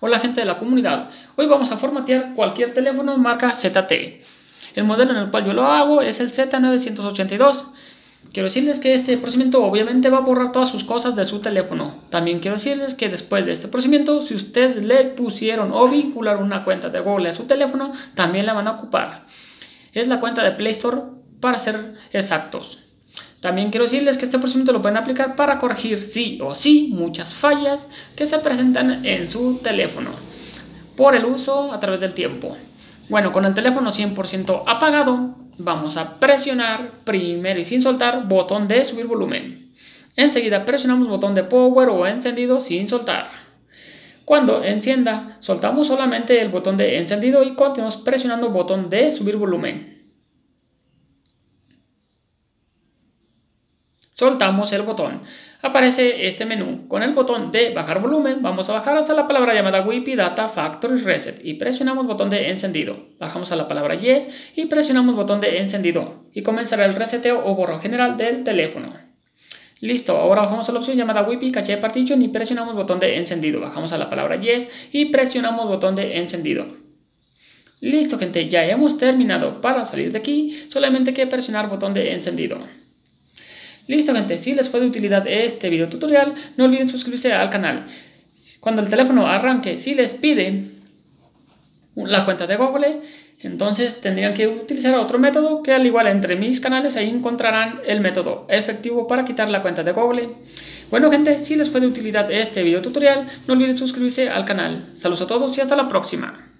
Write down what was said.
Hola gente de la comunidad, hoy vamos a formatear cualquier teléfono marca ZT. El modelo en el cual yo lo hago es el Z982. Quiero decirles que este procedimiento obviamente va a borrar todas sus cosas de su teléfono. También quiero decirles que después de este procedimiento, si ustedes le pusieron o vincularon una cuenta de Google a su teléfono, también la van a ocupar. Es la cuenta de Play Store para ser exactos. También quiero decirles que este procedimiento lo pueden aplicar para corregir sí o sí muchas fallas que se presentan en su teléfono por el uso a través del tiempo. Bueno, con el teléfono 100% apagado, vamos a presionar primero y sin soltar botón de subir volumen. Enseguida presionamos botón de power o encendido sin soltar. Cuando encienda, soltamos solamente el botón de encendido y continuamos presionando botón de subir volumen. Soltamos el botón. Aparece este menú. Con el botón de bajar volumen vamos a bajar hasta la palabra llamada WIPI Data Factory Reset y presionamos botón de encendido. Bajamos a la palabra Yes y presionamos botón de encendido y comenzará el reseteo o borrón general del teléfono. Listo, ahora bajamos a la opción llamada WIPI Cache Partition y presionamos botón de encendido. Bajamos a la palabra Yes y presionamos botón de encendido. Listo gente, ya hemos terminado. Para salir de aquí solamente hay que presionar botón de encendido. Listo gente, si les fue de utilidad este video tutorial, no olviden suscribirse al canal. Cuando el teléfono arranque, si les pide la cuenta de Google, entonces tendrían que utilizar otro método que al igual entre mis canales ahí encontrarán el método efectivo para quitar la cuenta de Google. Bueno gente, si les fue de utilidad este video tutorial, no olviden suscribirse al canal. Saludos a todos y hasta la próxima.